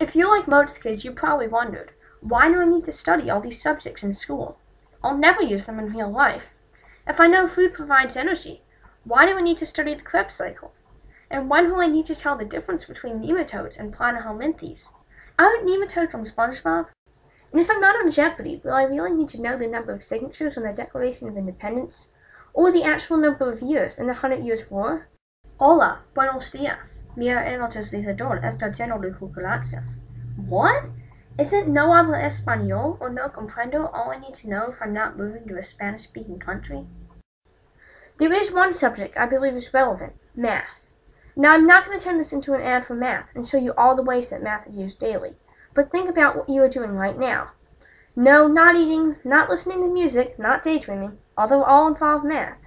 If you're like most kids, you probably wondered, why do I need to study all these subjects in school? I'll never use them in real life. If I know food provides energy, why do I need to study the Krebs cycle? And when will I need to tell the difference between nematodes and platyhelminthes? Aren't nematodes on SpongeBob? And if I'm not on Jeopardy, will I really need to know the number of signatures on the Declaration of Independence? Or the actual number of years in the Hundred Years' War? Hola, buenos dias. Mira anotas Isador esta lleno de cucarachas. What? Is it no habla español or no comprendo all I need to know if I'm not moving to a Spanish speaking country? There is one subject I believe is relevant math. Now, I'm not going to turn this into an ad for math and show you all the ways that math is used daily, but think about what you are doing right now. No, not eating, not listening to music, not daydreaming, although all involve math.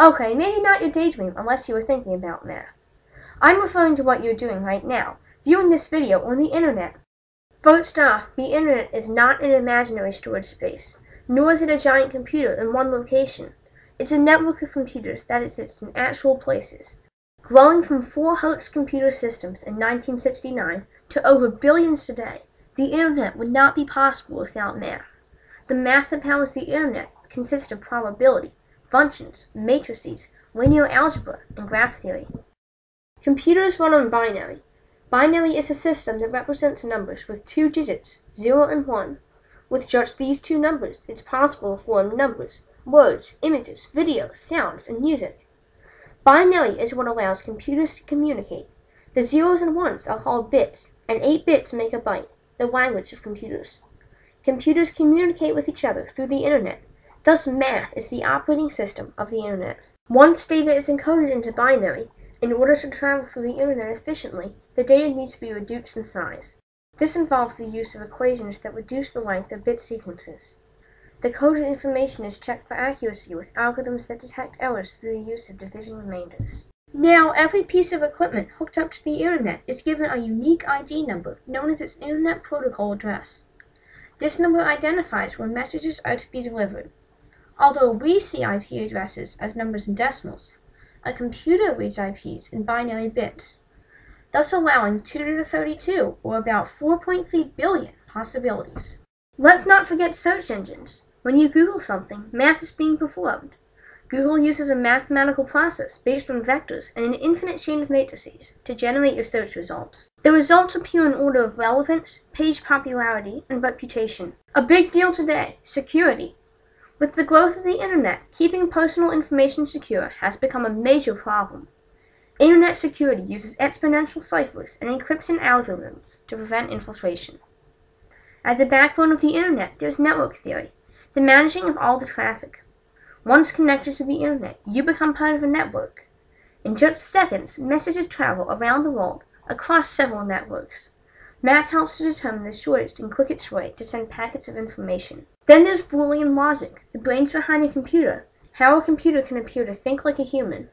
Okay, maybe not your daydream unless you were thinking about math. I'm referring to what you're doing right now, viewing this video on the internet. First off, the internet is not an imaginary storage space, nor is it a giant computer in one location. It's a network of computers that exists in actual places. Growing from four host computer systems in 1969 to over billions today, the internet would not be possible without math. The math that powers the internet consists of probability, functions, matrices, linear algebra, and graph theory. Computers run on binary. Binary is a system that represents numbers with two digits, 0 and 1. With just these two numbers, it's possible to form numbers, words, images, videos, sounds, and music. Binary is what allows computers to communicate. The zeros and ones are called bits, and 8 bits make a byte, the language of computers. Computers communicate with each other through the internet, Thus math is the operating system of the Internet. Once data is encoded into binary, in order to travel through the Internet efficiently, the data needs to be reduced in size. This involves the use of equations that reduce the length of bit sequences. The coded information is checked for accuracy with algorithms that detect errors through the use of division remainders. Now, every piece of equipment hooked up to the Internet is given a unique ID number known as its Internet Protocol address. This number identifies where messages are to be delivered. Although we see IP addresses as numbers and decimals, a computer reads IPs in binary bits, thus allowing 2 to the 32, or about 4.3 billion possibilities. Let's not forget search engines. When you Google something, math is being performed. Google uses a mathematical process based on vectors and an infinite chain of matrices to generate your search results. The results appear in order of relevance, page popularity, and reputation. A big deal today, security, with the growth of the Internet, keeping personal information secure has become a major problem. Internet security uses exponential ciphers and encryption algorithms to prevent infiltration. At the backbone of the Internet, there's network theory, the managing of all the traffic. Once connected to the Internet, you become part of a network. In just seconds, messages travel around the world across several networks. Math helps to determine the shortest and quickest way to send packets of information. Then there's Boolean logic, the brains behind a computer, how a computer can appear to think like a human.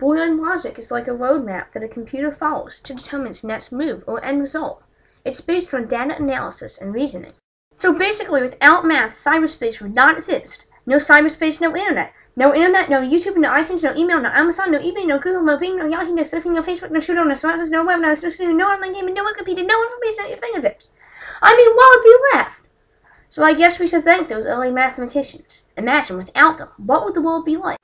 Boolean logic is like a roadmap that a computer follows to determine its next move or end result. It's based on data analysis and reasoning. So basically, without math, cyberspace would not exist. No cyberspace, no internet. No internet, no YouTube, no iTunes, no email, no Amazon, no eBay, no Google, no Bing, no Yahoo, no Surfing, no Facebook, no Twitter, no smartphones, no web, no snooze, no online gaming, no Wikipedia, no information at your fingertips. I mean, what would be left? So I guess we should thank those early mathematicians. Imagine without them, what would the world be like?